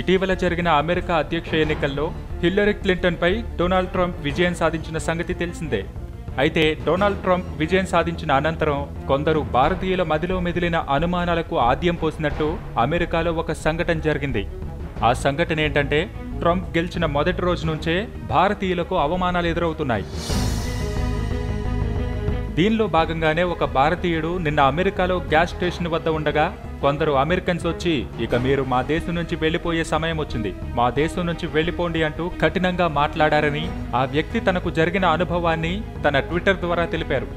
ఇటీవల జరిగిన అమెరికా అధ్యక్ష ఎన్నికల్లో హిల్లరీ క్లింటన్పై డొనాల్డ్ ట్రంప్ విజయం సాధించిన సంగతి తెలిసిందే. అయితే డొనాల్డ్ ట్రంప్ విజయం సాధించిన అనంతరం కొందరు భారతీయుల మదిలో మెదిలిన అనుమానాలకు ఆద్యం పోసినట్టు అమెరికాలో ఒక సంఘటన జరిగింది. ఆ సంఘటన ఏంటంటే ట్రంప్ గెలిచిన మొదటి రోజు నుంచే భారతీయులకు అవమానాలు ఎదురవుతున్నాయి. దీనిలో భాగంగానే ఒక భారతీయుడు నిన్న అమెరికాలో గ్యాస్ స్టేషన్ వద్ద ఉండగా కొందరు అమెరికన్స్ వచ్చి ఇక మీరు మా దేశం నుంచి వెళ్ళిపోయే సమయం వచ్చింది. మా దేశం నుంచి వెళ్ళిపోండి అంటూ కఠినంగా మాట్లాడారని ఆ వ్యక్తి తనకు జరిగిన అనుభవాన్ని తన ట్విట్టర్ ద్వారా తెలిపారు.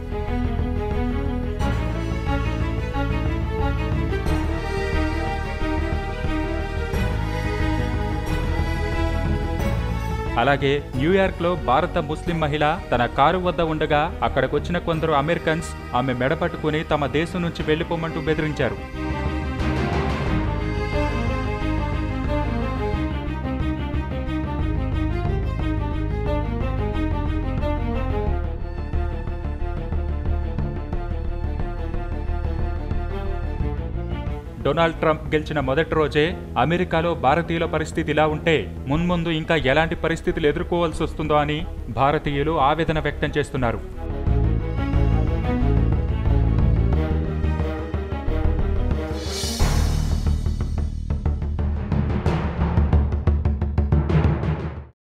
అలాగే న్యూయార్క్లో భారత ముస్లిం మహిళ తన కారు వద్ద ఉండగా అక్కడికొచ్చిన కొందరు అమెరికన్స్ ఆమె మెడపట్టుకుని తమ దేశం నుంచి వెళ్ళిపోమంటూ బెదిరించారు. డొనాల్డ్ ట్రంప్ గెలిచిన మొదటి రోజే అమెరికాలో భారతీయుల పరిస్థితి ఇలా ఉంటే మున్ముందు ఇంకా ఎలాంటి పరిస్థితులు ఎదుర్కోవాల్సి వస్తుందో అని భారతీయులు ఆవేదన వ్యక్తం చేస్తున్నారు.